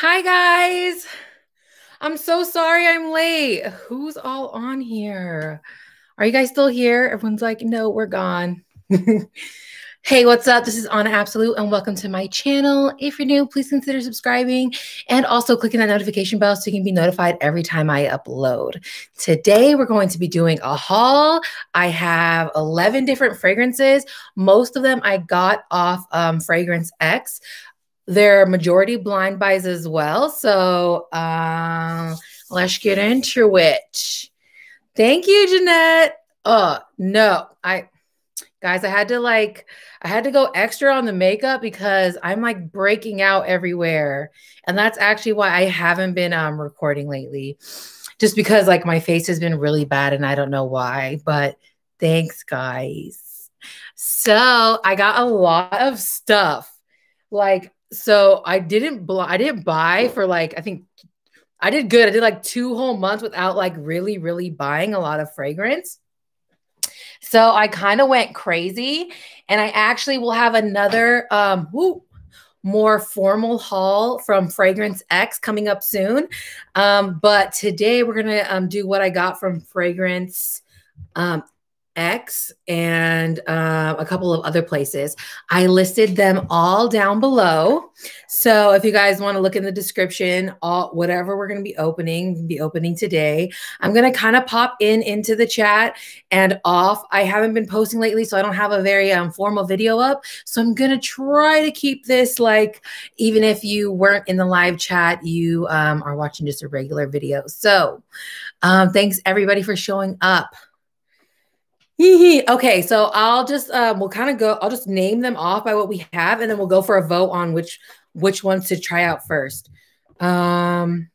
Hi, guys. I'm so sorry I'm late. Who's all on here? Are you guys still here? Everyone's like, no, we're gone. hey, what's up? This is Ana Absolute, and welcome to my channel. If you're new, please consider subscribing and also clicking that notification bell so you can be notified every time I upload. Today, we're going to be doing a haul. I have 11 different fragrances. Most of them I got off um, Fragrance X. They're majority blind buys as well. So uh, let's get into it. Thank you, Jeanette. Oh, no. I guys, I had to like I had to go extra on the makeup because I'm like breaking out everywhere. And that's actually why I haven't been um recording lately. Just because like my face has been really bad and I don't know why, but thanks guys. So, I got a lot of stuff. Like so I didn't bl- I didn't buy for like I think I did good. I did like two whole months without like really really buying a lot of fragrance. So I kind of went crazy and I actually will have another um whoop, more formal haul from Fragrance X coming up soon. Um, but today we're going to um, do what I got from Fragrance um, X and uh, a couple of other places. I listed them all down below. So if you guys want to look in the description, all whatever we're going to be opening, be opening today. I'm going to kind of pop in into the chat and off. I haven't been posting lately, so I don't have a very um, formal video up. So I'm going to try to keep this like, even if you weren't in the live chat, you um, are watching just a regular video. So um, thanks everybody for showing up okay, so I'll just um, we'll kind of go. I'll just name them off by what we have, and then we'll go for a vote on which which ones to try out first. Um,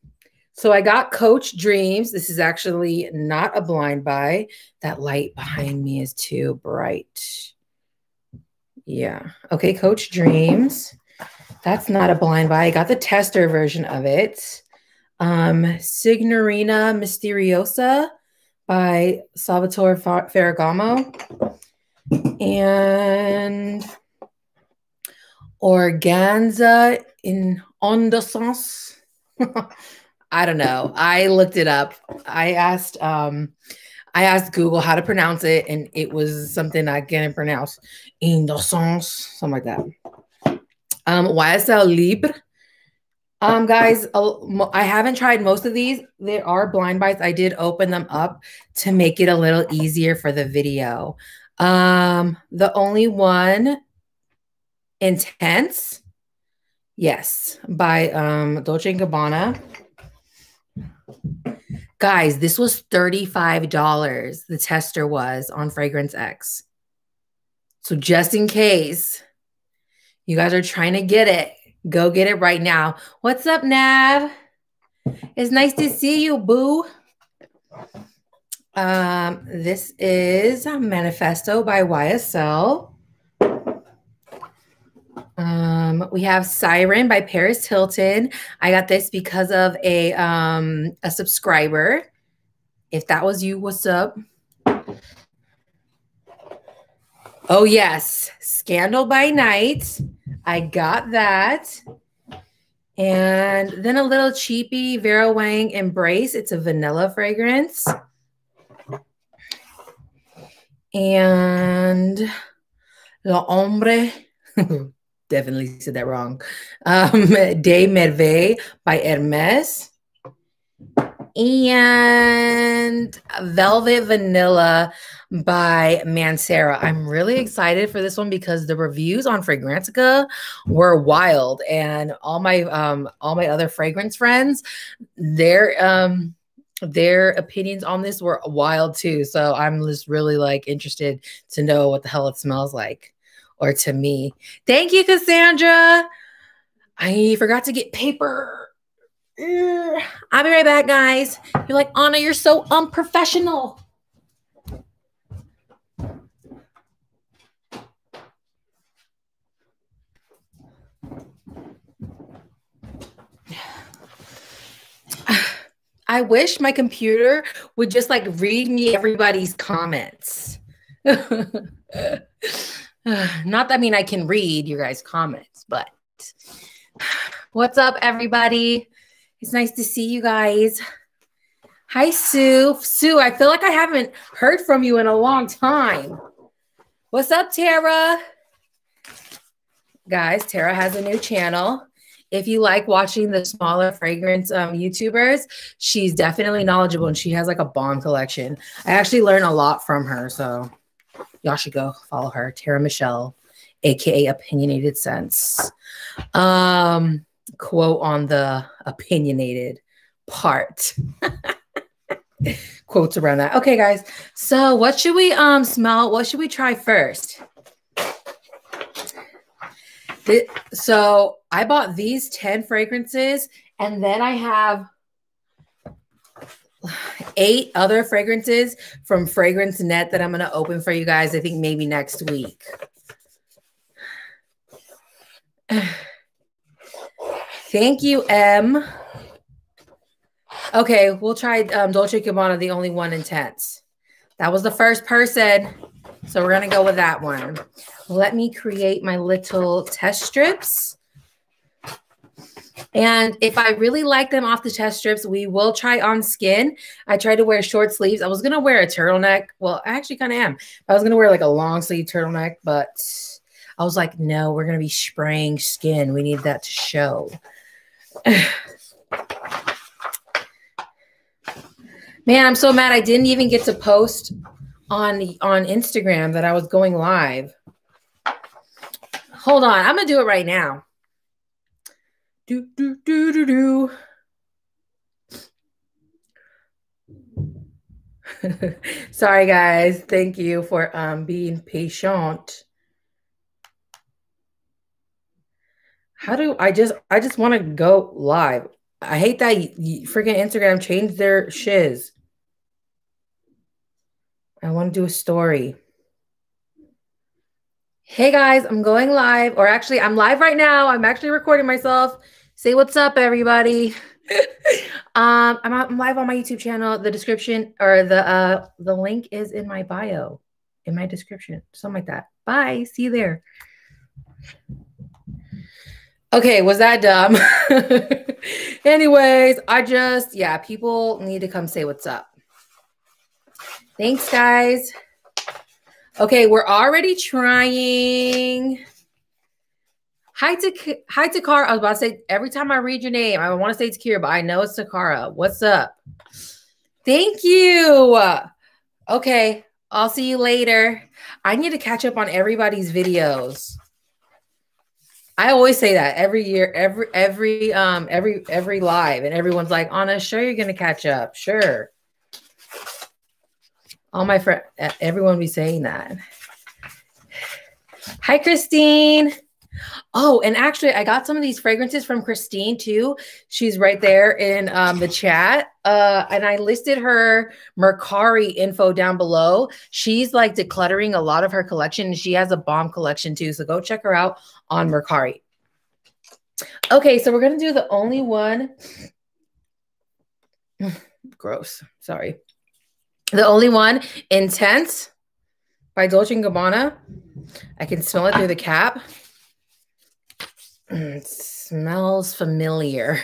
so I got Coach Dreams. This is actually not a blind buy. That light behind me is too bright. Yeah. Okay, Coach Dreams. That's not a blind buy. I got the tester version of it. Um, Signorina Misteriosa by Salvatore Ferragamo and Organza in Ondescence. I don't know. I looked it up. I asked um I asked Google how to pronounce it, and it was something I can't pronounce. Indocence, something like that. Um, YSL Libre um, guys, I haven't tried most of these. There are blind bites. I did open them up to make it a little easier for the video. Um, the only one, Intense, yes, by um, Dolce & Gabbana. Guys, this was $35. The tester was on Fragrance X. So just in case you guys are trying to get it, Go get it right now. What's up, Nav? It's nice to see you, boo. Um, this is Manifesto by YSL. Um, we have Siren by Paris Hilton. I got this because of a um a subscriber. If that was you, what's up? Oh yes, Scandal by Night. I got that. And then a little cheapy Vera Wang Embrace. It's a vanilla fragrance. And La Ombre, definitely said that wrong. Um, De Merveille by Hermes and Velvet Vanilla by Mancera. I'm really excited for this one because the reviews on Fragrantica were wild, and all my um all my other fragrance friends, their um their opinions on this were wild too. So I'm just really like interested to know what the hell it smells like, or to me. Thank you, Cassandra. I forgot to get paper. I'll be right back, guys. You're like, Ana, you're so unprofessional. I wish my computer would just like read me everybody's comments. Not that I mean I can read your guys' comments, but What's up, everybody? It's nice to see you guys. Hi, Sue. Sue, I feel like I haven't heard from you in a long time. What's up, Tara? Guys, Tara has a new channel. If you like watching the smaller fragrance um, YouTubers, she's definitely knowledgeable and she has like a bomb collection. I actually learned a lot from her. So y'all should go follow her, Tara Michelle, aka Opinionated Sense. Um, quote on the opinionated part. Quotes around that. Okay, guys. So what should we um smell? What should we try first? so I bought these 10 fragrances and then I have eight other fragrances from Fragrance Net that I'm going to open for you guys. I think maybe next week. Thank you, M. Okay, we'll try um, Dolce Gabbana, the only one intense. That was the first person. So we're going to go with that one. Let me create my little test strips. And if I really like them off the test strips, we will try on skin. I tried to wear short sleeves. I was going to wear a turtleneck. Well, I actually kind of am. I was going to wear like a long sleeve turtleneck, but I was like, no, we're going to be spraying skin. We need that to show. Man, I'm so mad I didn't even get to post on on Instagram that I was going live. Hold on, I'm gonna do it right now. Do do do do do. Sorry guys. Thank you for um being patient. How do I just I just want to go live. I hate that freaking Instagram changed their shiz. I want to do a story. Hey guys, I'm going live, or actually, I'm live right now. I'm actually recording myself. Say what's up, everybody. um, I'm, I'm live on my YouTube channel. The description or the uh the link is in my bio, in my description, something like that. Bye. See you there. Okay, was that dumb? Anyways, I just yeah, people need to come say what's up. Thanks, guys. Okay, we're already trying. Hi to hi Takara. I was about to say every time I read your name, I want to say Takira, but I know it's Takara. What's up? Thank you. Okay, I'll see you later. I need to catch up on everybody's videos. I always say that every year, every every um every every live, and everyone's like, "Ana, sure you're gonna catch up, sure." All my friends, everyone be saying that. Hi, Christine. Oh, and actually, I got some of these fragrances from Christine too. She's right there in um, the chat. Uh, and I listed her Mercari info down below. She's like decluttering a lot of her collection. She has a bomb collection too. So go check her out on Mercari. Okay, so we're going to do the only one. Gross. Sorry. The only one, Intense by Dolce & Gabbana. I can smell it through the cap. Mm, it smells familiar.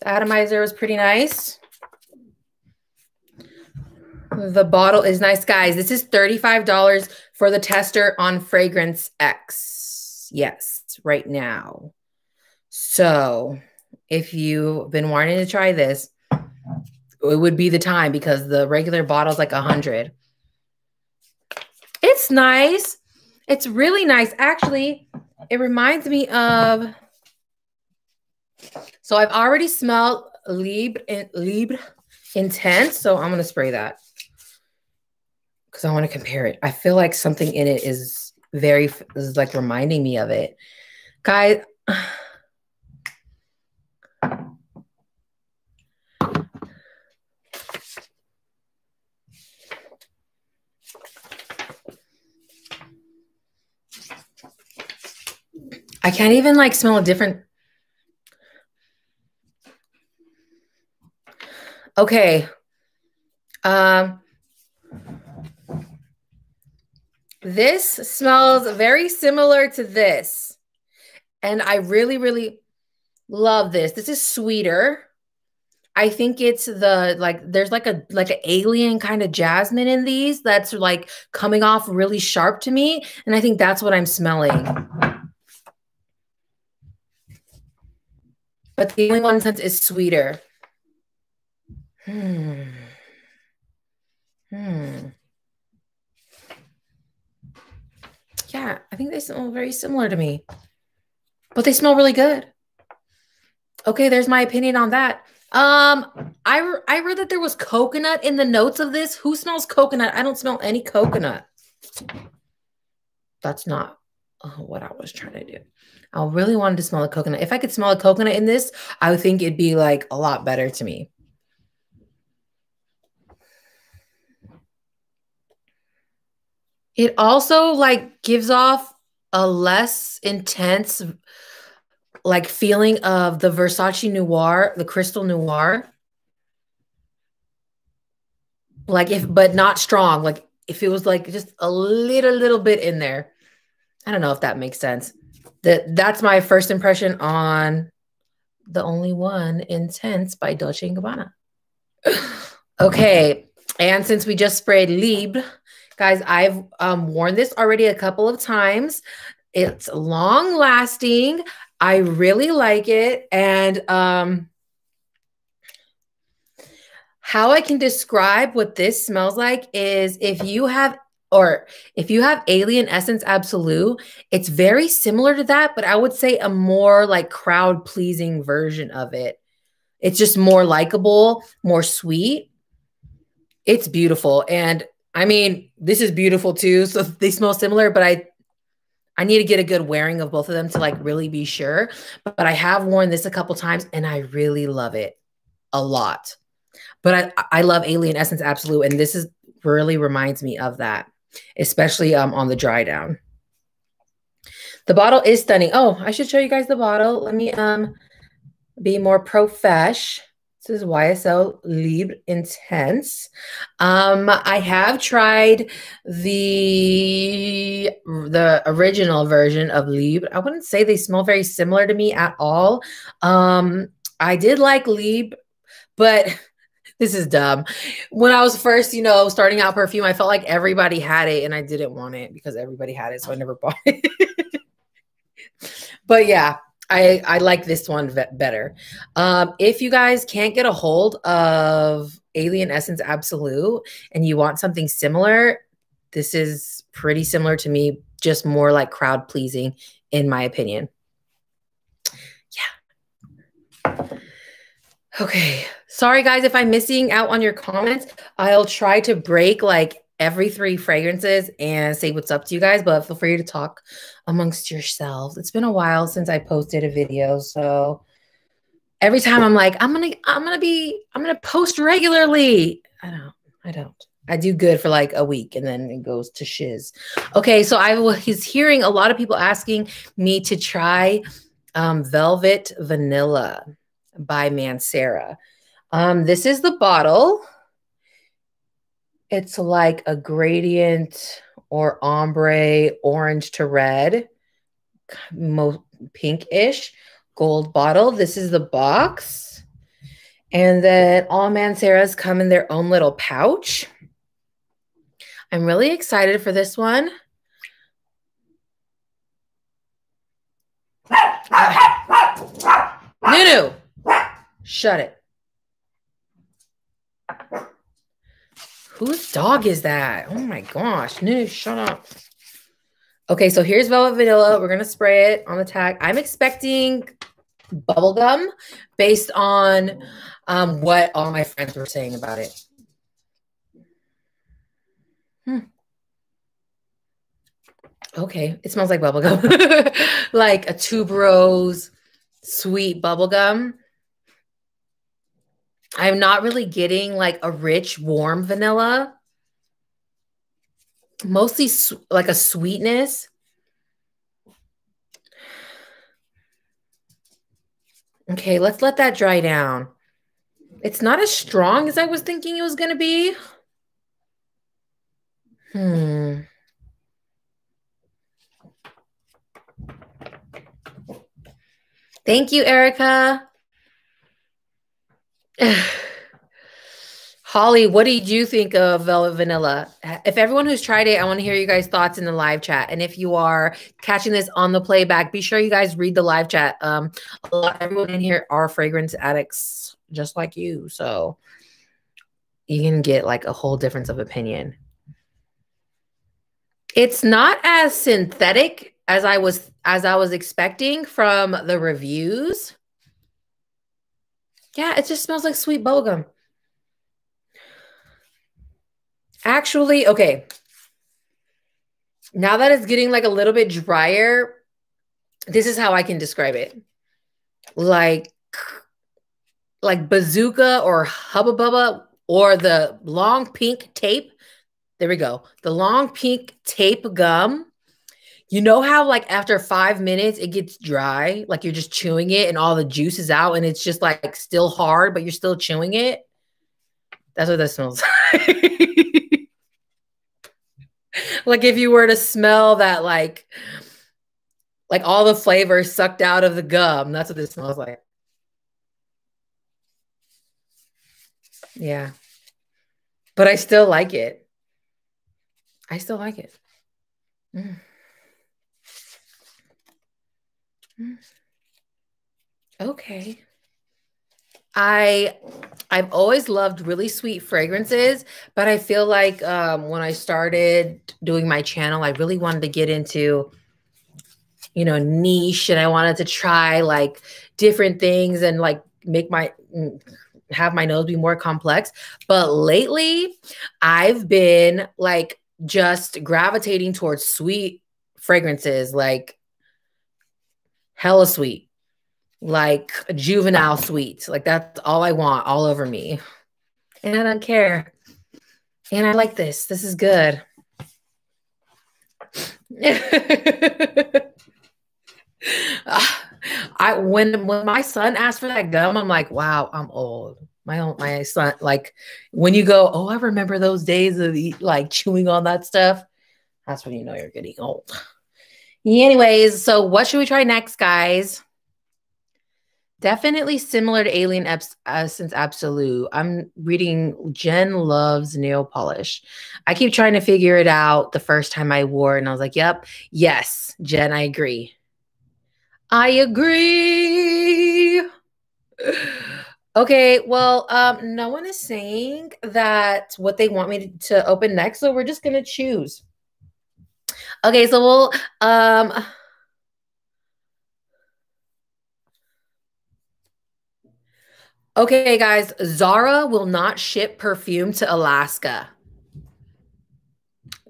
The atomizer was pretty nice. The bottle is nice, guys. This is $35 for the tester on Fragrance X. Yes, right now. So if you've been wanting to try this, it would be the time because the regular bottle is like a hundred. It's nice. It's really nice. Actually, it reminds me of. So I've already smelled Libre, Libre Intense. So I'm going to spray that because I want to compare it. I feel like something in it is very, is like reminding me of it. Guys, I can't even like smell a different. Okay. Um, This smells very similar to this. And I really, really love this. This is sweeter. I think it's the like there's like a like an alien kind of jasmine in these that's like coming off really sharp to me. And I think that's what I'm smelling. But the only one sense is sweeter. Hmm. Hmm. Yeah, I think they smell very similar to me, but they smell really good. Okay, there's my opinion on that. Um, I I read that there was coconut in the notes of this. Who smells coconut? I don't smell any coconut. That's not uh, what I was trying to do. I really wanted to smell a coconut. If I could smell a coconut in this, I would think it'd be like a lot better to me. It also like gives off a less intense like feeling of the Versace Noir, the Crystal Noir. Like if but not strong, like if it was like just a little little bit in there. I don't know if that makes sense. That that's my first impression on the only one intense by Dolce & Gabbana. okay, and since we just sprayed Libre, Guys, I've um, worn this already a couple of times. It's long lasting. I really like it. And um, how I can describe what this smells like is if you have or if you have Alien Essence Absolute, it's very similar to that, but I would say a more like crowd pleasing version of it. It's just more likable, more sweet. It's beautiful. And I mean, this is beautiful too. So they smell similar, but I I need to get a good wearing of both of them to like really be sure. But, I have worn this a couple times and I really love it a lot. But I I love Alien Essence Absolute and this is really reminds me of that, especially um on the dry down. The bottle is stunning. Oh, I should show you guys the bottle. Let me um be more profesh. This is YSL Libre Intense. Um, I have tried the the original version of Libre. I wouldn't say they smell very similar to me at all. Um, I did like Libre, but this is dumb. When I was first, you know, starting out perfume, I felt like everybody had it and I didn't want it because everybody had it, so I never bought it. but yeah, I I like this one better. Um, if you guys can't get a hold of Alien Essence Absolute and you want something similar, this is pretty similar to me, just more like crowd pleasing, in my opinion. Yeah. Okay. Sorry, guys, if I'm missing out on your comments. I'll try to break like every three fragrances and say what's up to you guys, but feel free to talk amongst yourselves. It's been a while since I posted a video, so every time I'm like, I'm gonna, I'm gonna be, I'm gonna post regularly. I don't, I don't. I do good for like a week and then it goes to shiz. Okay, so I was hearing a lot of people asking me to try um, Velvet Vanilla by Mancera. Um, this is the bottle. It's like a gradient or ombre, orange to red, pinkish gold bottle. This is the box. And then all Manceras come in their own little pouch. I'm really excited for this one. Nunu, shut it. Whose dog is that? Oh my gosh. No, shut up. Okay, so here's Velvet Vanilla. We're going to spray it on the tag. I'm expecting bubblegum based on um, what all my friends were saying about it. Hmm. Okay, it smells like bubblegum. like a tuberose sweet bubblegum. I'm not really getting like a rich, warm vanilla. Mostly like a sweetness. Okay, let's let that dry down. It's not as strong as I was thinking it was going to be. Hmm. Thank you, Erica. Holly, what did you think of Velvet Vanilla? If everyone who's tried it, I want to hear you guys' thoughts in the live chat. And if you are catching this on the playback, be sure you guys read the live chat. Um, a lot, everyone in here are fragrance addicts, just like you, so you can get like a whole difference of opinion. It's not as synthetic as I was as I was expecting from the reviews. Yeah, it just smells like sweet bubblegum. Actually, okay. Now that it's getting like a little bit drier, this is how I can describe it. Like like bazooka or hubba bubba or the long pink tape. There we go. The long pink tape gum. You know how like after five minutes it gets dry, like you're just chewing it and all the juice is out and it's just like still hard, but you're still chewing it. That's what that smells like. like if you were to smell that like like all the flavor sucked out of the gum that's what this smells like yeah but i still like it i still like it mm. Mm. Okay I I've always loved really sweet fragrances, but I feel like um, when I started doing my channel, I really wanted to get into, you know, niche, and I wanted to try like different things and like make my mm, have my nose be more complex. But lately, I've been like just gravitating towards sweet fragrances, like hella sweet like juvenile sweet. Like that's all I want all over me. And I don't care. And I like this. This is good. I when when my son asked for that gum, I'm like, wow, I'm old. My own my son, like when you go, oh, I remember those days of like chewing on that stuff. That's when you know you're getting old. Anyways, so what should we try next, guys? Definitely similar to Alien Essence Absolute. I'm reading Jen Loves Nail Polish. I keep trying to figure it out the first time I wore it, and I was like, yep, yes, Jen, I agree. I agree. Okay, well, um, no one is saying that what they want me to, to open next, so we're just gonna choose. Okay, so we'll um Okay, guys, Zara will not ship perfume to Alaska.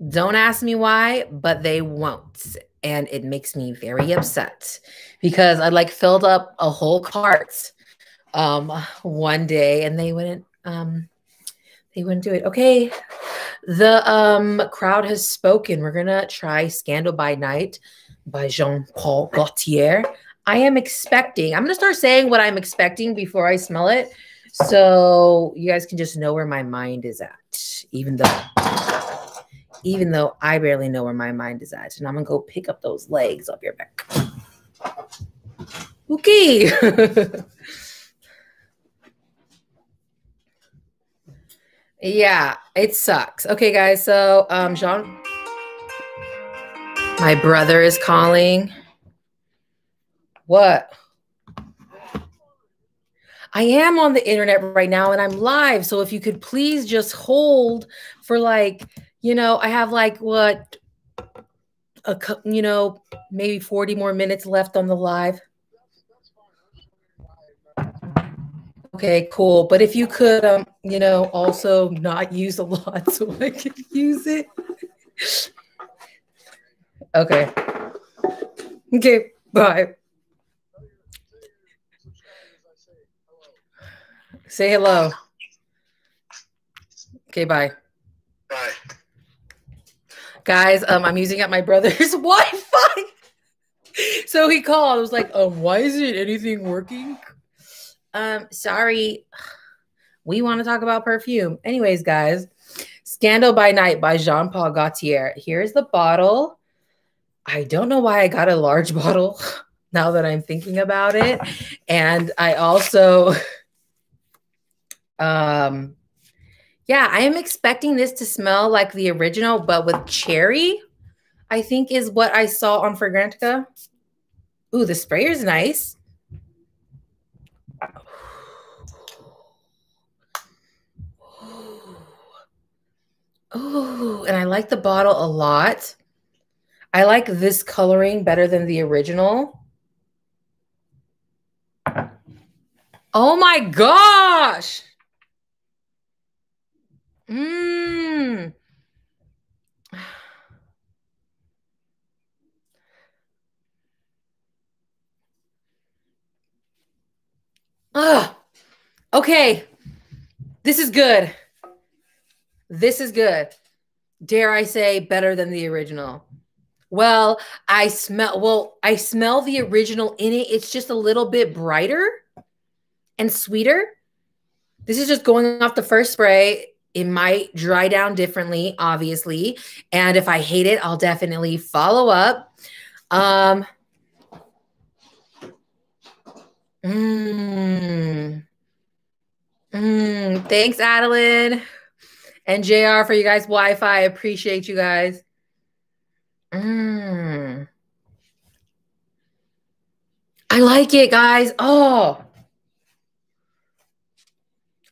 Don't ask me why, but they won't. And it makes me very upset because I like filled up a whole cart um one day and they wouldn't um they wouldn't do it. Okay. The um crowd has spoken. We're gonna try Scandal by Night by Jean-Paul Gaultier. I am expecting, I'm going to start saying what I'm expecting before I smell it. So you guys can just know where my mind is at, even though, even though I barely know where my mind is at. And I'm going to go pick up those legs off your back. Okay. yeah, it sucks. Okay, guys. So, um, Jean, my brother is calling. What? I am on the internet right now and I'm live. So if you could please just hold for like, you know, I have like what a you know, maybe 40 more minutes left on the live. Okay, cool. But if you could um, you know, also not use a lot so I can use it. okay. Okay, bye. Say hello. Okay, bye. Bye. Guys, um, I'm using up my brother's Wi-Fi. so he called. I was like, um, why isn't anything working? Um, sorry. We want to talk about perfume. Anyways, guys, Scandal by Night by Jean Paul Gaultier. Here's the bottle. I don't know why I got a large bottle. now that I'm thinking about it. And I also, um, yeah, I am expecting this to smell like the original, but with cherry, I think is what I saw on Fragrantica. Ooh, the sprayer's nice. Ooh, and I like the bottle a lot. I like this coloring better than the original. Oh my gosh. Mmm. Ugh. Okay. This is good. This is good. Dare I say better than the original? Well, I smell well, I smell the original in it. It's just a little bit brighter and sweeter. This is just going off the first spray. It might dry down differently, obviously. And if I hate it, I'll definitely follow up. Um mm, mm, thanks, Adeline and JR for you guys' Wi Fi. Appreciate you guys. Mm. I like it, guys. Oh,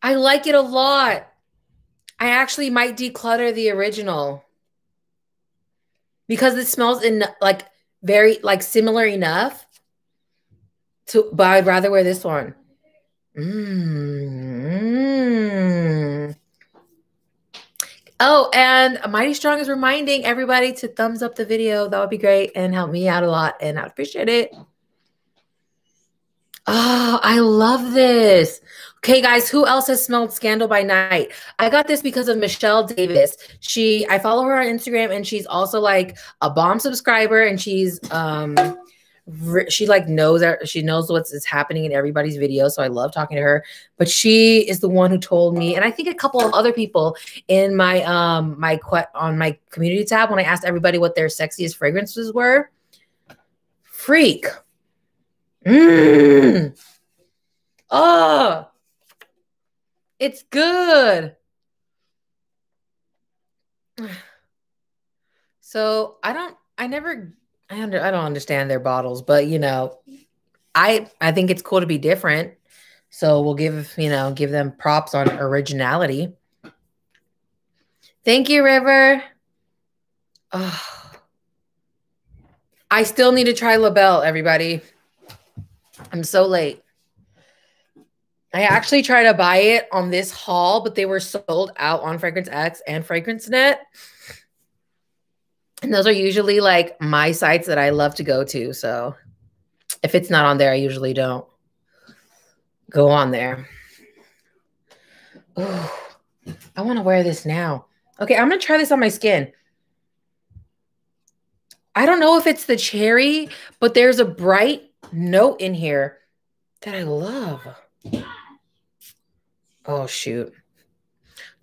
I like it a lot. I actually might declutter the original because it smells in like very like similar enough to, but I'd rather wear this one. Mmm. Oh, and Mighty Strong is reminding everybody to thumbs up the video. That would be great and help me out a lot, and I'd appreciate it. Oh, I love this. Okay, guys, who else has smelled Scandal by Night? I got this because of Michelle Davis. She, I follow her on Instagram, and she's also like a bomb subscriber, and she's um she like knows that she knows what's is happening in everybody's video so i love talking to her. But she is the one who told me and i think a couple of other people in my um my on my community tab when i asked everybody what their sexiest fragrances were freak. Oh it's good. So i don't i never I under I don't understand their bottles, but you know, I I think it's cool to be different. So we'll give, you know, give them props on originality. Thank you, River. Oh. I still need to try LaBelle, everybody. I'm so late. I actually tried to buy it on this haul, but they were sold out on Fragrance X and Fragrance Net. And those are usually like my sites that I love to go to. So if it's not on there, I usually don't go on there. Ooh, I want to wear this now. Okay, I'm going to try this on my skin. I don't know if it's the cherry, but there's a bright note in here that I love. Oh, shoot.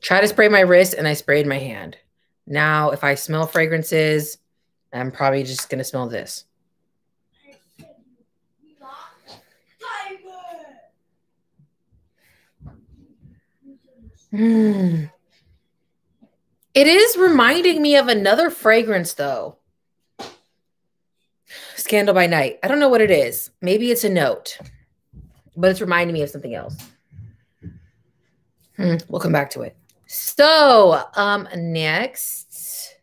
Try to spray my wrist and I sprayed my hand. Now, if I smell fragrances, I'm probably just going to smell this. Mm. It is reminding me of another fragrance, though. Scandal by Night. I don't know what it is. Maybe it's a note, but it's reminding me of something else. Hmm. We'll come back to it. So, um, next.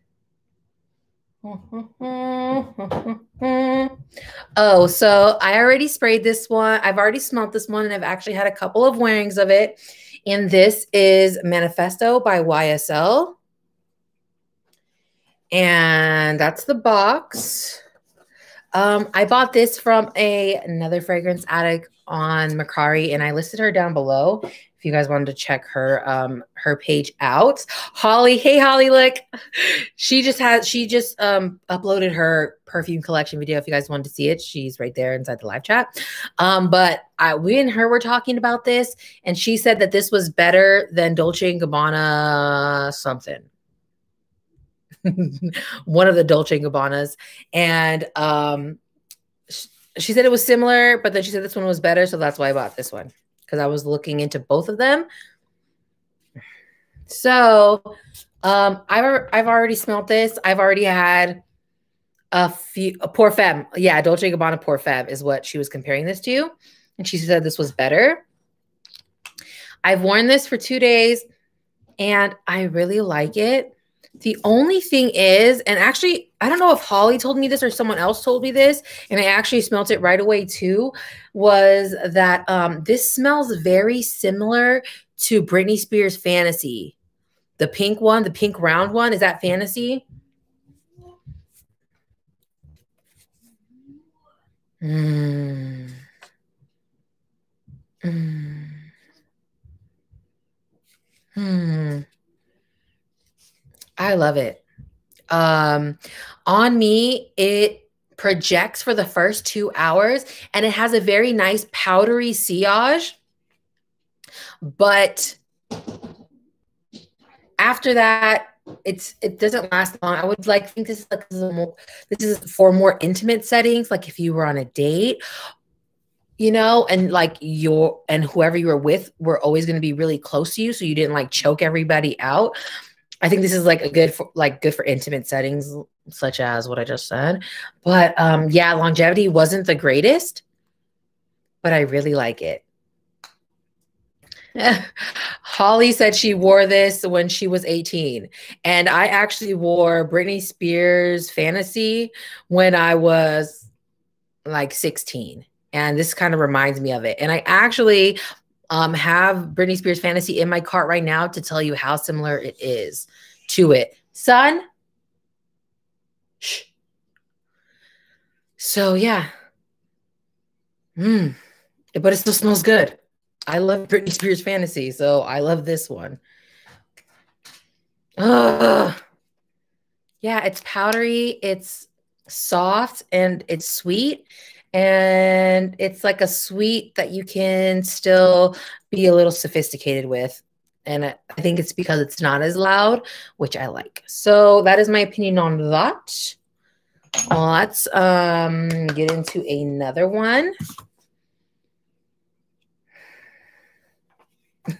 oh, so I already sprayed this one. I've already smelled this one, and I've actually had a couple of wearings of it. And this is Manifesto by YSL. And that's the box. Um, I bought this from a another fragrance addict on Mercari, and I listed her down below if you guys wanted to check her um her page out. Holly, hey Holly, look. She just has she just um uploaded her perfume collection video. If you guys wanted to see it, she's right there inside the live chat. Um, but I we and her were talking about this, and she said that this was better than Dolce and Gabbana something. one of the Dolce and Gabbanas. And um she said it was similar, but then she said this one was better. So that's why I bought this one because I was looking into both of them. So um, I've, I've already smelled this. I've already had a few, a Pour Femme. Yeah, Dolce Gabbana Pour Femme is what she was comparing this to. And she said this was better. I've worn this for two days and I really like it. The only thing is, and actually, I don't know if Holly told me this or someone else told me this, and I actually smelt it right away too, was that um, this smells very similar to Britney Spears Fantasy. The pink one, the pink round one, is that Fantasy? Mm. Mm. Hmm. I love it. Um, on me, it projects for the first two hours and it has a very nice powdery sillage. But after that, it's it doesn't last long. I would like think this is like this is for more intimate settings, like if you were on a date, you know, and like your and whoever you were with were always going to be really close to you, so you didn't like choke everybody out. I think this is like a good for like good for intimate settings, such as what I just said. But um, yeah, longevity wasn't the greatest, but I really like it. Holly said she wore this when she was 18. And I actually wore Britney Spears Fantasy when I was like 16. And this kind of reminds me of it. And I actually um, have Britney Spears Fantasy in my cart right now to tell you how similar it is to it. Son? Shh. So, yeah. Mmm. But it still smells good. I love Britney Spears Fantasy, so I love this one. Ugh. Yeah, it's powdery, it's soft, and it's sweet. And it's like a suite that you can still be a little sophisticated with. And I think it's because it's not as loud, which I like. So that is my opinion on that. Let's um, get into another one.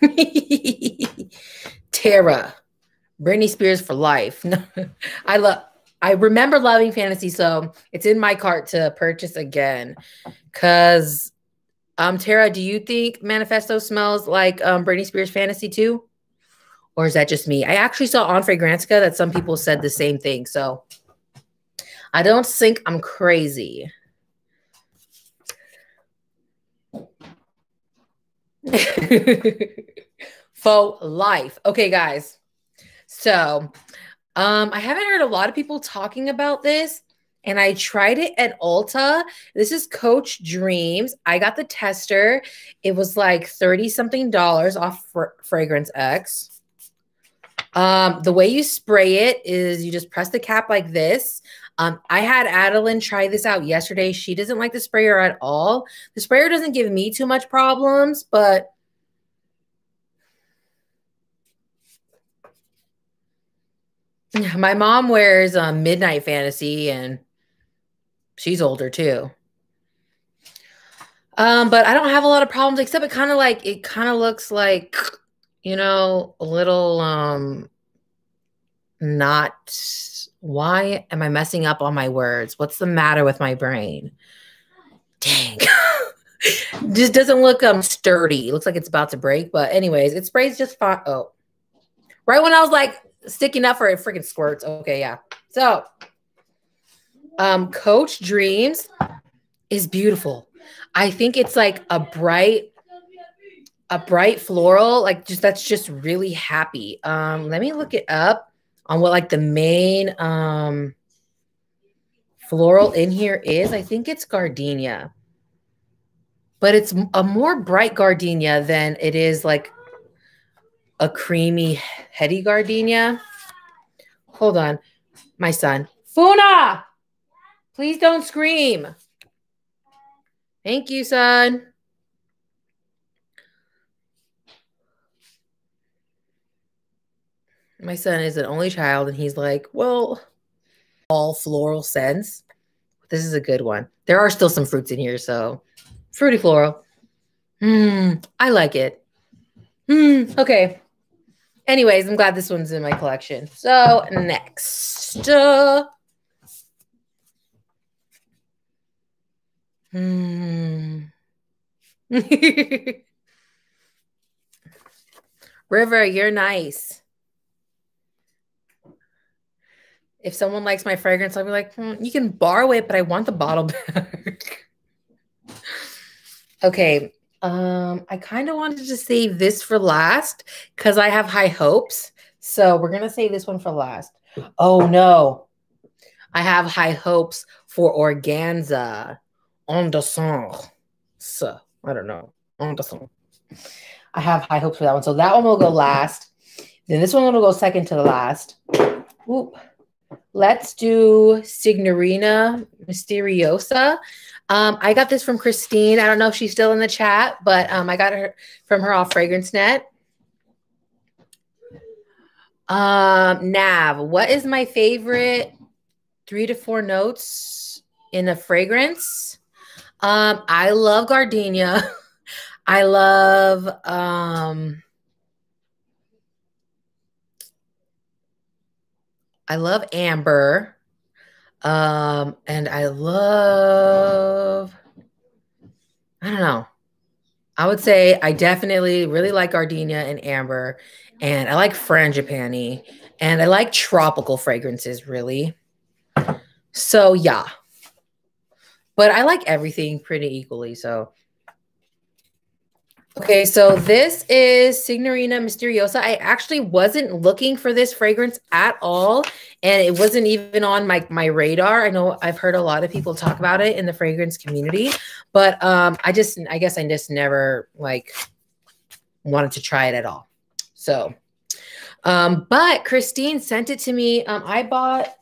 Tara, Britney Spears for life. I love. I remember loving fantasy, so it's in my cart to purchase again. Cause, um, Tara, do you think Manifesto smells like um Britney Spears fantasy too, or is that just me? I actually saw on Fragrantica that some people said the same thing, so I don't think I'm crazy. For life. Okay, guys. So, um, I haven't heard a lot of people talking about this, and I tried it at Ulta. This is Coach Dreams. I got the tester. It was like 30 something dollars off fr Fragrance X. Um, the way you spray it is you just press the cap like this. Um, I had Adeline try this out yesterday. She doesn't like the sprayer at all. The sprayer doesn't give me too much problems, but my mom wears um, Midnight Fantasy and she's older too. Um, but I don't have a lot of problems except it kind of like it kind of looks like you know a little um not why am I messing up on my words? What's the matter with my brain? Dang. just doesn't look um sturdy. It looks like it's about to break. But anyways, it sprays just fine. Oh. Right when I was like sticking up for it, freaking squirts. Okay, yeah. So um Coach Dreams is beautiful. I think it's like a bright a bright floral like just that's just really happy um let me look it up on what like the main um floral in here is. I think it's gardenia. But it's a more bright gardenia than it is like a creamy heady gardenia. Hold on. My son. Funa! Please don't scream. Thank you, son. my son is an only child and he's like, well, all floral scents this is a good one. There are still some fruits in here, so fruity floral. Hmm, I like it. Hmm, okay. Anyways, I'm glad this one's in my collection. So next. Uh, hmm. River, you're nice. If someone likes my fragrance, I'll be like, hmm, you can borrow it, but I want the bottle back. okay. Um, I kind of wanted to save this for last because I have high hopes. So we're gonna save this one for last. Oh no. I have high hopes for organza Indecence. So I don't know. Indecence. I have high hopes for that one. So that one will go last. Then this one will go second to the last. Oop. Let's do Signorina Misteriosa. Um, I got this from Christine. I don't know if she's still in the chat, but um, I got her from her off Fragrance Net. Um, Nav, what is my favorite three to four notes in a fragrance? Um, I love gardenia. I love um I love amber. Um, and I love, I don't know. I would say I definitely really like gardenia and amber, and I like frangipani, and I like tropical fragrances, really. So, yeah. But I like everything pretty equally. So, Okay, so this is Signorina Misteriosa. I actually wasn't looking for this fragrance at all, and it wasn't even on my my radar. I know I've heard a lot of people talk about it in the fragrance community, but um, I just I guess I just never like wanted to try it at all. So, um, but Christine sent it to me. Um, I bought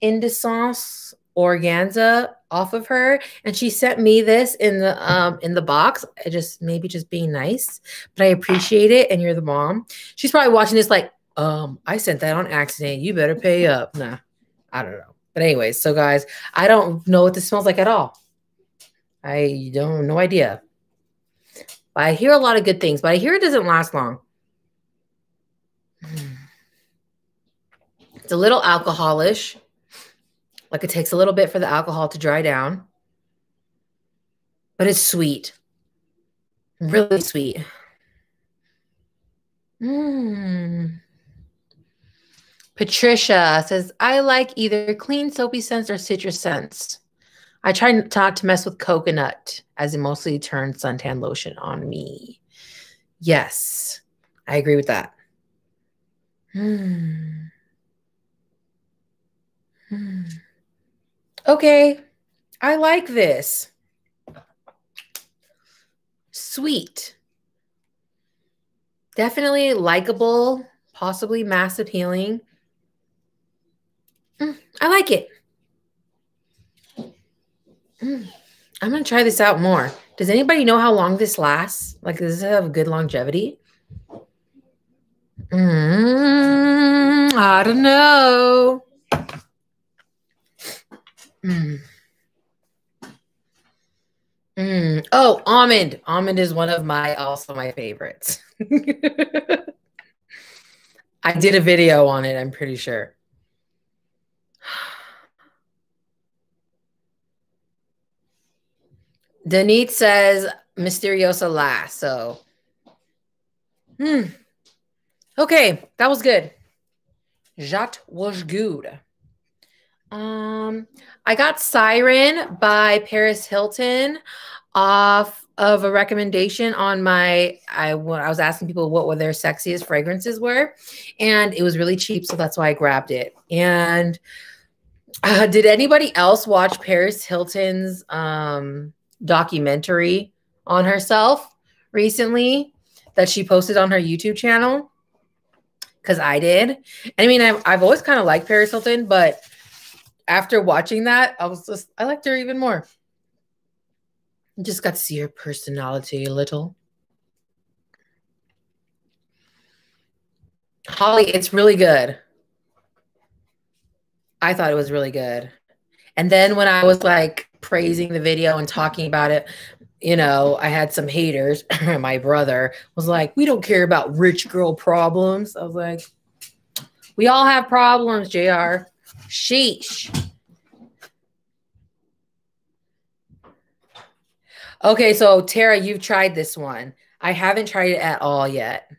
Indecence organza off of her and she sent me this in the um in the box I just maybe just being nice but i appreciate it and you're the mom. She's probably watching this like um i sent that on accident. You better pay up. Nah i don't know. But anyways so guys i don't know what this smells like at all. I don't no idea. I hear a lot of good things but i hear it doesn't last long. It's a little alcoholish like it takes a little bit for the alcohol to dry down, but it's sweet. Really sweet. Mm. Patricia says, I like either clean soapy scents or citrus scents. I try not to mess with coconut as it mostly turns suntan lotion on me. Yes, I agree with that. Hmm. Hmm. Okay, I like this. Sweet. Definitely likable, possibly mass appealing. Mm, I like it. Mm, I'm going to try this out more. Does anybody know how long this lasts? Like, does it have good longevity? Mm, I don't know. Mm. Mm. Oh, almond. Almond is one of my also my favorites. I did a video on it, I'm pretty sure. Denise says Misteriosa last. So, hmm. Okay, that was good. That was good. Um, I got Siren by Paris Hilton off of a recommendation on my I I was asking people what were their sexiest fragrances were, and it was really cheap, so that's why I grabbed it. And uh, did anybody else watch Paris Hilton's um, documentary on herself recently that she posted on her YouTube channel? Because I did. I mean, I've, I've always kind of liked Paris Hilton, but after watching that, I was just I liked her even more. just got to see her personality a little. Holly, it's really good. I thought it was really good. And then when I was like praising the video and talking about it, you know, I had some haters. My brother was like, We don't care about rich girl problems. I was like, We all have problems, JR. Sheesh. Okay, so Tara, you've tried this one. I haven't tried it at all yet.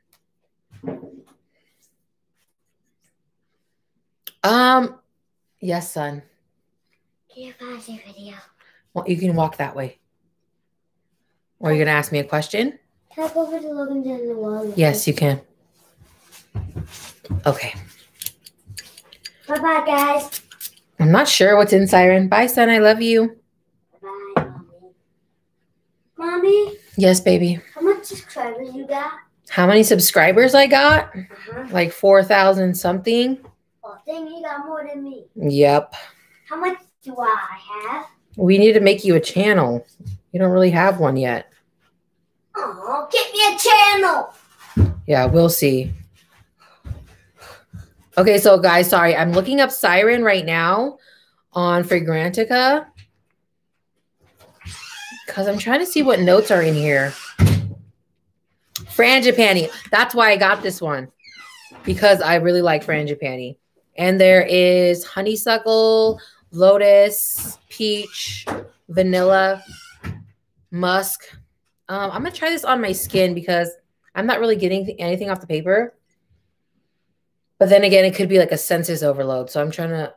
Um, yes, son. Can you pause your video? Well, you can walk that way. Or are you gonna ask me a question? Can I go over to Logan's in the wall? Yes, you can. Okay. Bye bye, guys. I'm not sure what's in Siren. Bye, son. I love you. Bye, mommy. Mommy, Yes, baby. how much subscribers you got? How many subscribers I got? Uh huh. Like 4,000 something. Oh, dang, you got more than me. Yep. How much do I have? We need to make you a channel. You don't really have one yet. Oh, get me a channel. Yeah, we'll see. Okay, so guys, sorry, I'm looking up Siren right now on Fragrantica because I'm trying to see what notes are in here. Frangipani. That's why I got this one because I really like Frangipani. And there is honeysuckle, lotus, peach, vanilla, musk. Um, I'm gonna try this on my skin because I'm not really getting anything off the paper. But then again, it could be like a senses overload. So I'm trying to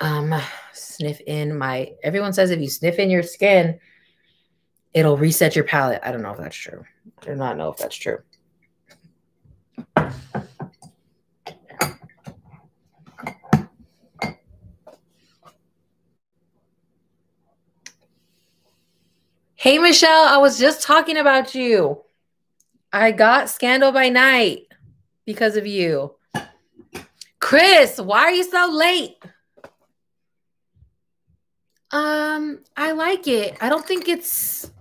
um sniff in my everyone says if you sniff in your skin, it'll reset your palate. I don't know if that's true. I do not know if that's true. Hey Michelle, I was just talking about you. I got Scandal by Night because of you. Chris, why are you so late? Um, I like it. I don't think it's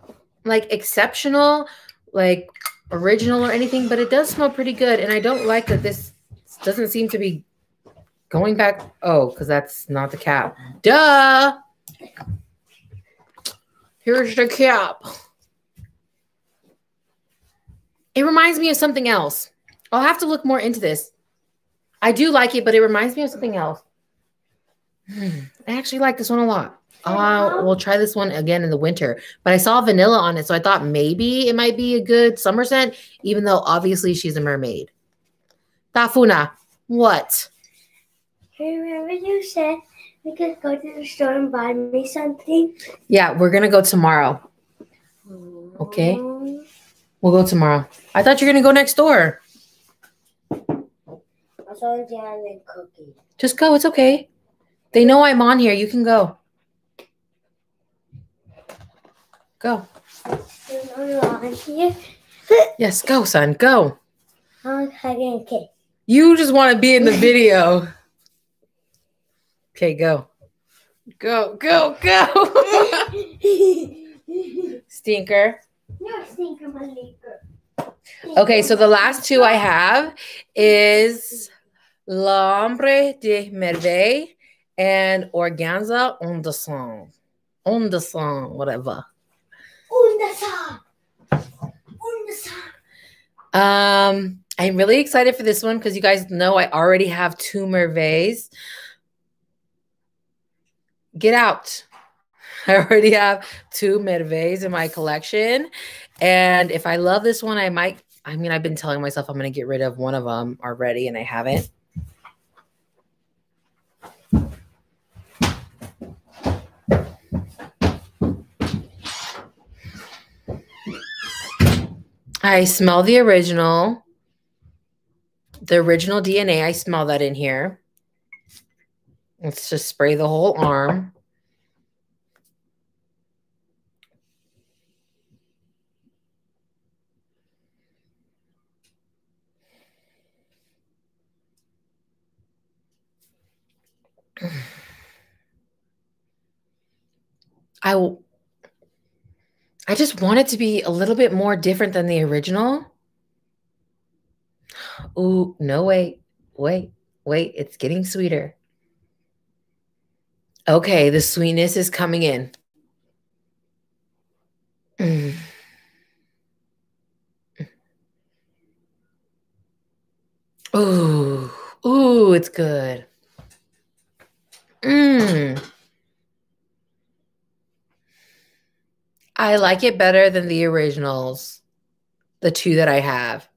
like exceptional, like original or anything, but it does smell pretty good. And I don't like that this doesn't seem to be going back. Oh, because that's not the cap. Duh. Here's the cap. It reminds me of something else. I'll have to look more into this. I do like it, but it reminds me of something else. Hmm, I actually like this one a lot. Uh, we'll try this one again in the winter. But I saw vanilla on it, so I thought maybe it might be a good summer scent, even though obviously she's a mermaid. Tafuna, what? Remember you said we could go to the store and buy me something? Yeah, we're gonna go tomorrow. Okay. Um, We'll go tomorrow. I thought you were gonna go next door. I saw Jan and Cookie. Just go. It's okay. They know I'm on here. You can go. Go. There's no on here. Yes, go, son. Go. I'm hugging a cake. You just want to be in the video. Okay, go. Go, go, go. Stinker. You're a stinker, my. Okay, so the last two I have is L'Ambre des Merveilles and Organza Indecence. On the song, whatever. Undasa. Undasa. Um, I'm really excited for this one because you guys know I already have two Merveilles. Get out. I already have two Merveilles in my collection. And if I love this one, I might, I mean, I've been telling myself I'm going to get rid of one of them already, and I haven't. I smell the original. The original DNA, I smell that in here. Let's just spray the whole arm. I will I just want it to be a little bit more different than the original. Ooh, no, wait, wait, wait. It's getting sweeter. Okay, the sweetness is coming in. Mm. Ooh, ooh, it's good. Mmm. I like it better than the originals, the two that I have.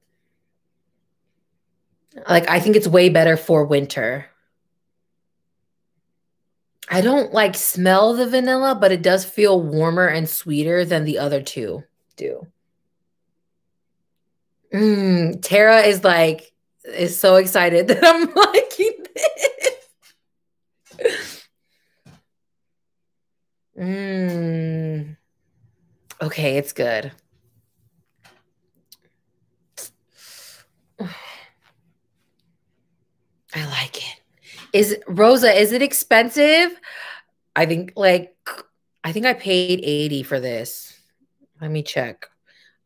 Like, I think it's way better for winter. I don't like smell the vanilla, but it does feel warmer and sweeter than the other two do. Mm, Tara is like, is so excited that I'm liking this. mm. Okay, it's good. I like it. Is Rosa, is it expensive? I think like I think I paid 80 for this. Let me check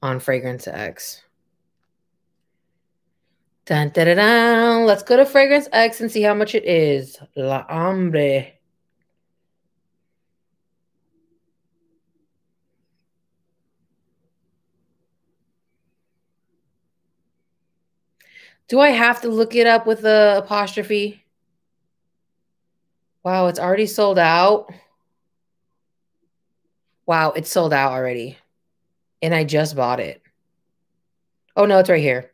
on Fragrance X. Dun, dun, dun, dun. Let's go to Fragrance X and see how much it is. La Hombre. Do I have to look it up with the apostrophe? Wow, it's already sold out. Wow, it's sold out already. And I just bought it. Oh, no, it's right here.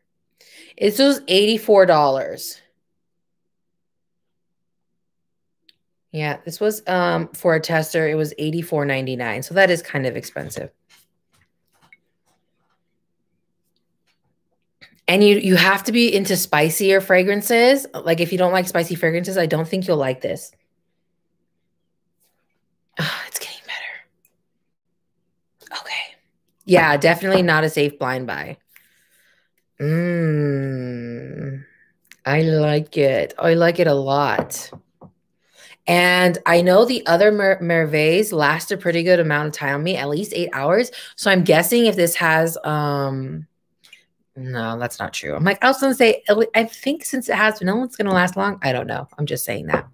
It was $84. Yeah, this was um for a tester. It was $84.99. So that is kind of expensive. And you you have to be into spicier fragrances. Like if you don't like spicy fragrances, I don't think you'll like this. Oh, it's getting better. Okay. Yeah, definitely not a safe blind buy. Mmm. I like it. I like it a lot. And I know the other Mer- Merveilles last a pretty good amount of time on me, at least eight hours. So I'm guessing if this has um no, that's not true. I'm like, I was gonna say, I think since it has vanilla, it's gonna last long. I don't know. I'm just saying that.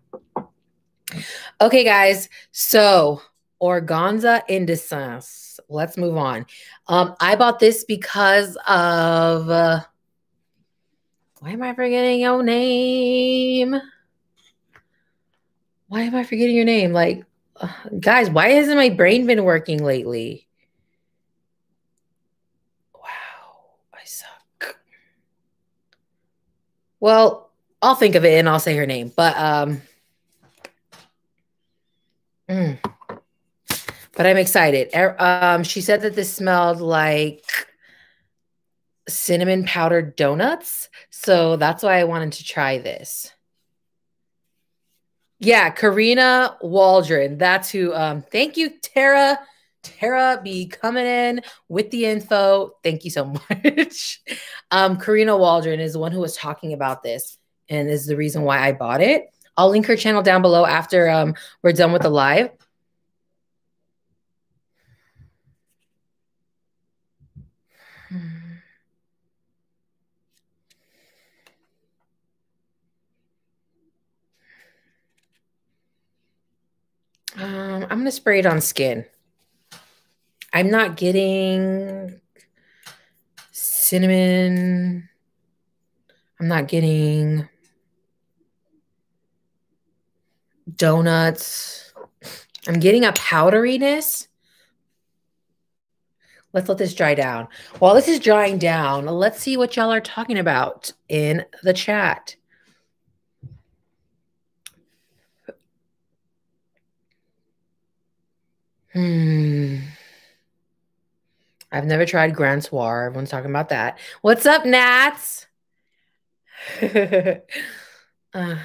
Okay, guys. So organza indecence. Let's move on. Um, I bought this because of uh, why am I forgetting your name? Why am I forgetting your name? Like, uh, guys, why hasn't my brain been working lately? Well, I'll think of it and I'll say her name. But um mm, but I'm excited. Er, um, she said that this smelled like cinnamon powdered donuts. So that's why I wanted to try this. Yeah, Karina Waldron. That's who. Um, thank you, Tara. Tara be coming in with the info. Thank you so much. um, Karina Waldron is the one who was talking about this and is the reason why I bought it. I'll link her channel down below after um, we're done with the live. Um, I'm going to spray it on skin. I'm not getting cinnamon. I'm not getting donuts. I'm getting a powderiness. Let's let this dry down. While this is drying down, let's see what y'all are talking about in the chat. Hmm. I've never tried Grand Soir. Everyone's talking about that. What's up, Nats? uh.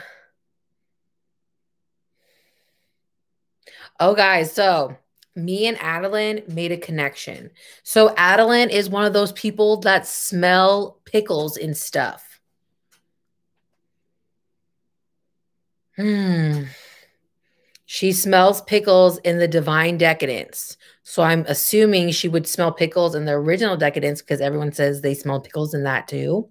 Oh, guys. So me and Adeline made a connection. So Adeline is one of those people that smell pickles and stuff. Hmm. She smells pickles in the divine decadence. So I'm assuming she would smell pickles in the original decadence because everyone says they smell pickles in that too.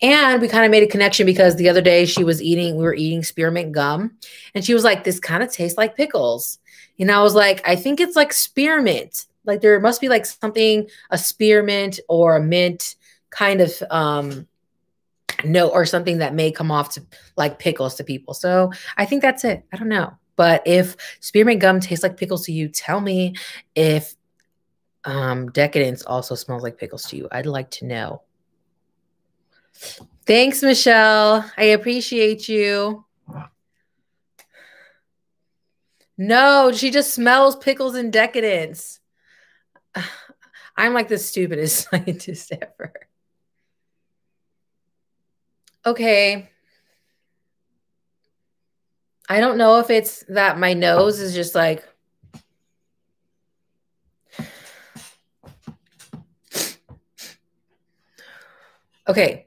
And we kind of made a connection because the other day she was eating, we were eating spearmint gum, and she was like, This kind of tastes like pickles. And I was like, I think it's like spearmint. Like there must be like something, a spearmint or a mint kind of um note or something that may come off to like pickles to people. So I think that's it. I don't know. But if spearmint gum tastes like pickles to you, tell me if um, decadence also smells like pickles to you. I'd like to know. Thanks, Michelle. I appreciate you. No, she just smells pickles and decadence. I'm like the stupidest scientist ever. Okay. I don't know if it's that my nose is just like Okay.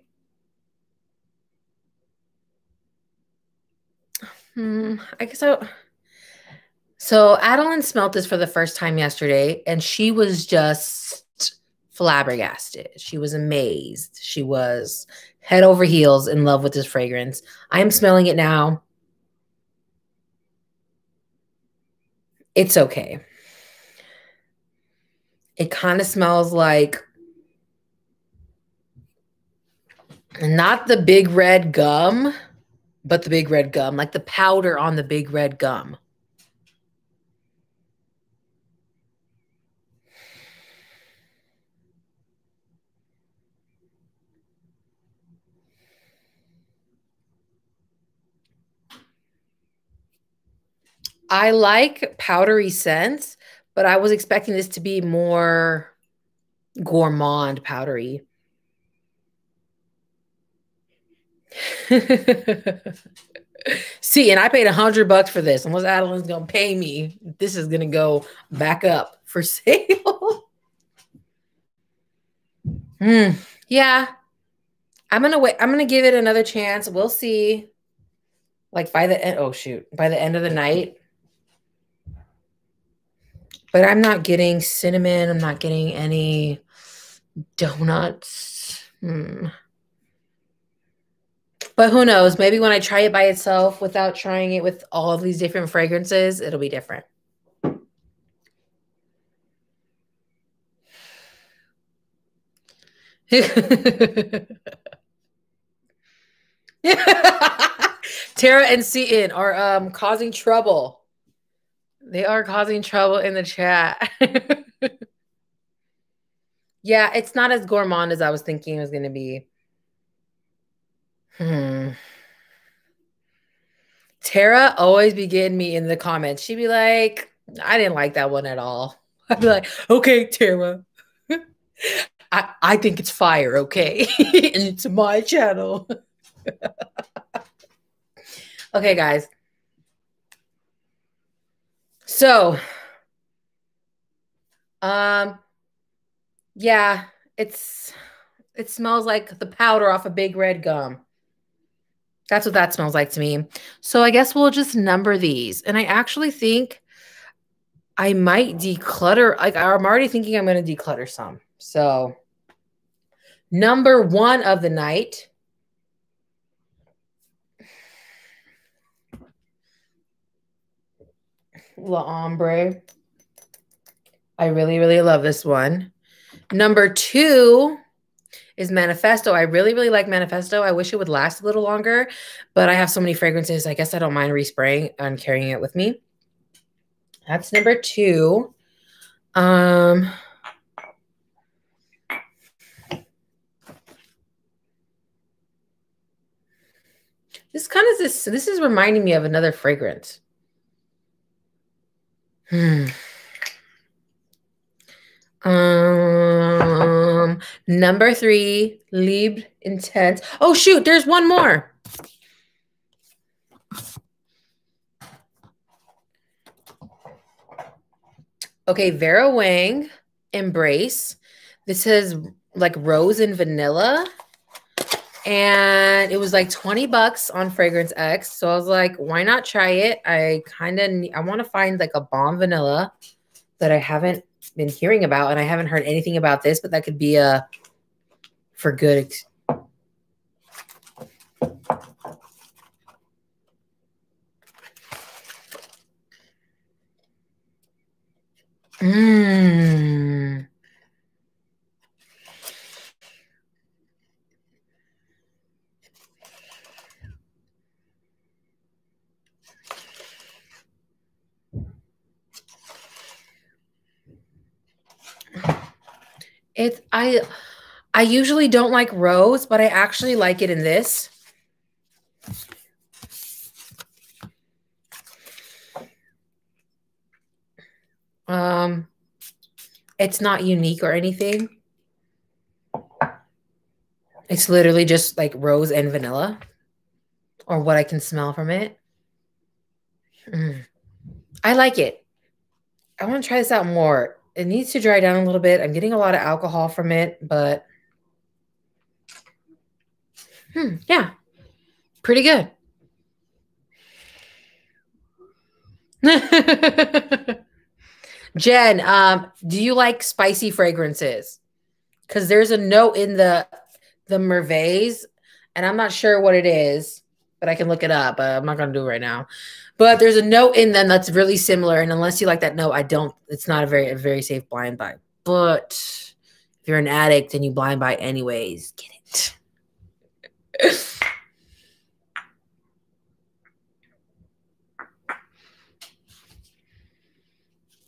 Hmm, I guess I so Adeline smelt this for the first time yesterday, and she was just flabbergasted. She was amazed. She was head over heels in love with this fragrance. I'm smelling it now. It's okay. It kind of smells like not the big red gum, but the big red gum, like the powder on the big red gum. I like powdery scents, but I was expecting this to be more gourmand powdery. See, and I paid a hundred bucks for this. Unless Adeline's gonna pay me, this is gonna go back up for sale. Hmm. yeah, I'm gonna wait. I'm gonna give it another chance. We'll see. Like by the end. Oh shoot! By the end of the night, but I'm not getting cinnamon. I'm not getting any donuts. Hmm. But who knows? Maybe when I try it by itself without trying it with all of these different fragrances, it'll be different. Tara and Seaton are um, causing trouble. They are causing trouble in the chat. yeah, it's not as gourmand as I was thinking it was going to be. Hmm. Tara always be getting me in the comments. She'd be like, I didn't like that one at all. I'd be like, okay, Tara. I, I think it's fire, okay? and it's my channel. okay, guys. So, um, yeah, it's it smells like the powder off a big red gum. That's what that smells like to me. So I guess we'll just number these. And I actually think I might declutter. Like I'm already thinking I'm going to declutter some. So number one of the night La Ombre. I really, really love this one. Number two is Manifesto. I really, really like Manifesto. I wish it would last a little longer, but I have so many fragrances. I guess I don't mind respraying and carrying it with me. That's number two. Um, this kind of this. This is reminding me of another fragrance. Hmm. Um, number three, Libre Intense. Oh shoot, there's one more. Okay, Vera Wang, Embrace. This is like rose and vanilla. And it was like 20 bucks on Fragrance X. So I was like, why not try it? I kind of I want to find like a bomb vanilla that I haven't been hearing about and I haven't heard anything about this, but that could be a for good Mmm. It's I I usually don't like rose, but I actually like it in this. Um it's not unique or anything. It's literally just like rose and vanilla or what I can smell from it. Mm. I like it. I want to try this out more it needs to dry down a little bit. I'm getting a lot of alcohol from it, but hmm, yeah, pretty good. Jen, um, do you like spicy fragrances? Because there's a note in the the Merveilles, and I'm not sure what it is, but I can look it up. Uh, I'm not gonna do it right now. But there's a note in them that's really similar, and unless you like that note, I don't. It's not a very a very safe blind buy. But if you're an addict and you blind buy anyways, get it.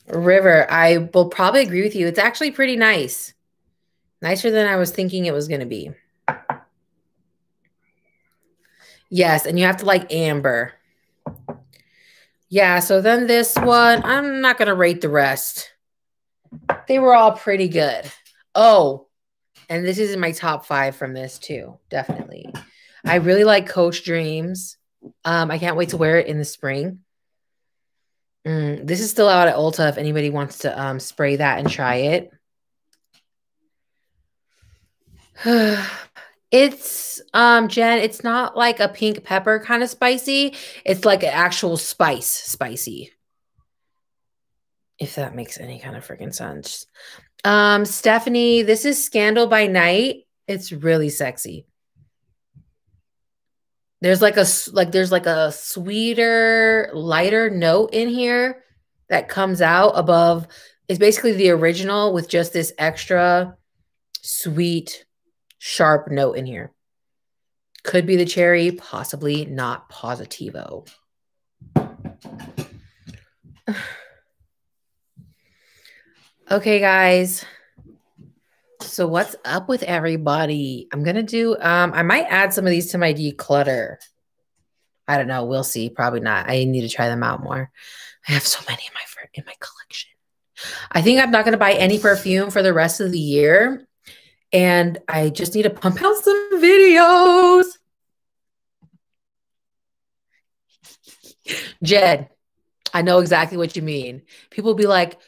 River, I will probably agree with you. It's actually pretty nice. Nicer than I was thinking it was going to be. Yes, and you have to like amber. Yeah, so then this one, I'm not going to rate the rest. They were all pretty good. Oh, and this is in my top five from this too, definitely. I really like Coach Dreams. Um, I can't wait to wear it in the spring. Mm, this is still out at Ulta if anybody wants to um, spray that and try it. It's um Jen, it's not like a pink pepper kind of spicy. It's like an actual spice spicy. If that makes any kind of freaking sense. Um Stephanie, this is Scandal by Night. It's really sexy. There's like a like there's like a sweeter, lighter note in here that comes out above. It's basically the original with just this extra sweet sharp note in here. Could be the cherry, possibly not positivo. okay, guys. So what's up with everybody? I'm gonna do um I might add some of these to my declutter. I don't know, we'll see. Probably not. I need to try them out more. I have so many in my in my collection. I think I'm not gonna buy any perfume for the rest of the year and I just need to pump out some videos. Jed, I know exactly what you mean. People be like,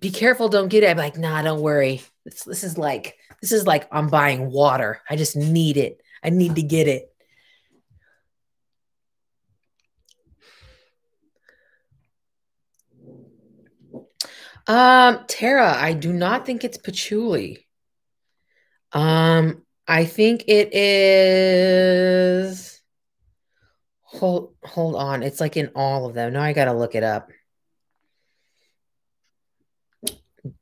be careful, don't get it. I'm like, nah, don't worry. This, this is like, this is like I'm buying water. I just need it. I need to get it. Um, Tara, I do not think it's patchouli. Um, I think it is. Hold hold on. It's like in all of them. Now I gotta look it up.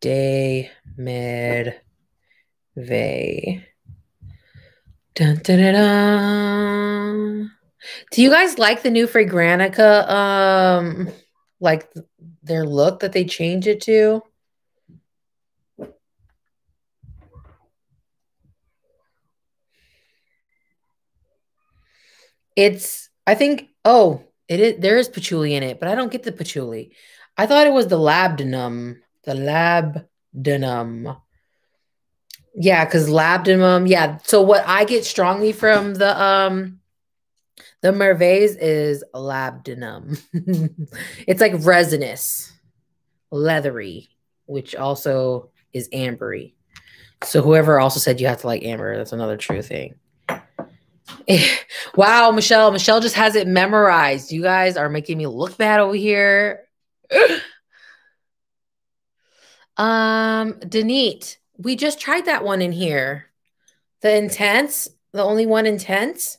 Day mid vey. Dun, dun, dun, dun. Do you guys like the new Fragrantica um like their look that they changed it to? It's I think oh, it is there is patchouli in it, but I don't get the patchouli. I thought it was the labdanum, the labdanum. Yeah, because labdanum, yeah. So what I get strongly from the um the Merveilles is labdanum. it's like resinous, leathery, which also is ambery. So whoever also said you have to like amber, that's another true thing. wow, Michelle. Michelle just has it memorized. You guys are making me look bad over here. um, Denise, we just tried that one in here. The intense, the only one intense.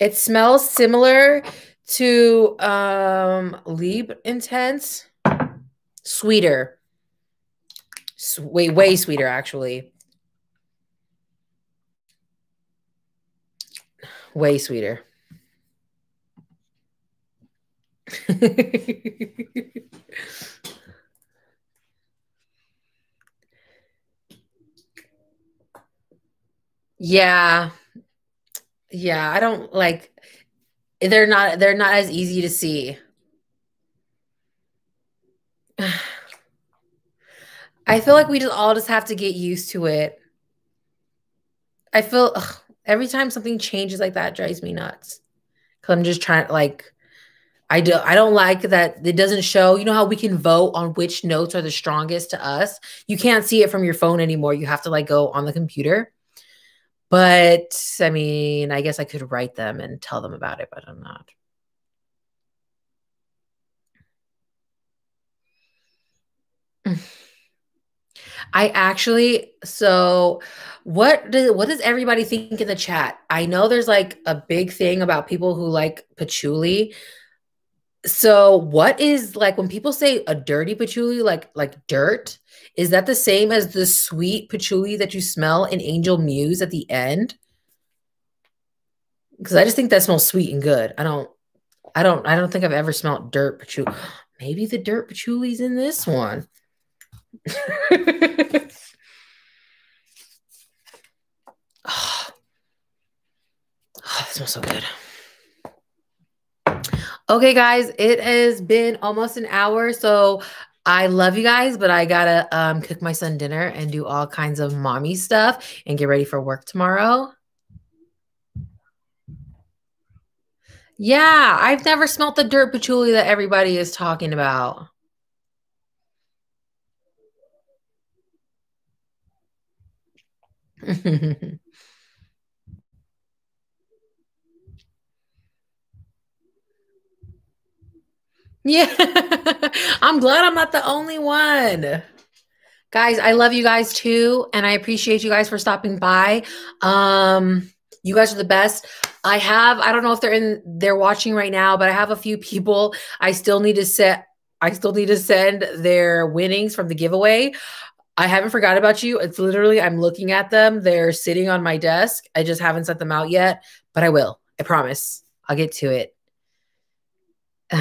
It smells similar to um Libre Intense. Sweeter. Way, way sweeter, actually. Way sweeter. yeah. Yeah, I don't like they're not they're not as easy to see. I feel like we just all just have to get used to it. I feel ugh, every time something changes like that drives me nuts. Cause I'm just trying like I do I don't like that it doesn't show. You know how we can vote on which notes are the strongest to us? You can't see it from your phone anymore. You have to like go on the computer. But I mean, I guess I could write them and tell them about it, but I'm not. I actually so what does what does everybody think in the chat? I know there's like a big thing about people who like patchouli. So what is like when people say a dirty patchouli like like dirt? Is that the same as the sweet patchouli that you smell in Angel Muse at the end? Because I just think that smells sweet and good. I don't I don't I don't think I've ever smelled dirt patchouli. Maybe the dirt patchouli's in this one. Oh, that smells so good. Okay, guys, it has been almost an hour. So I love you guys, but I gotta um, cook my son dinner and do all kinds of mommy stuff and get ready for work tomorrow. Yeah, I've never smelt the dirt patchouli that everybody is talking about. yeah. I'm glad I'm not the only one. Guys, I love you guys too and I appreciate you guys for stopping by. Um you guys are the best. I have I don't know if they're in they're watching right now, but I have a few people I still need to set I still need to send their winnings from the giveaway. I haven't forgot about you. It's literally, I'm looking at them. They're sitting on my desk. I just haven't sent them out yet, but I will. I promise. I'll get to it.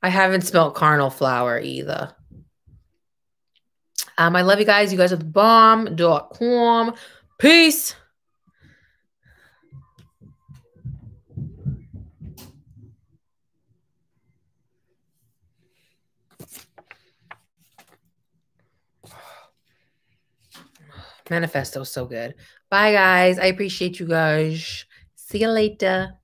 I haven't smelled carnal flower either. Um, I love you guys. You guys are the bomb.com. Peace. Manifesto so good. Bye, guys. I appreciate you guys. See you later.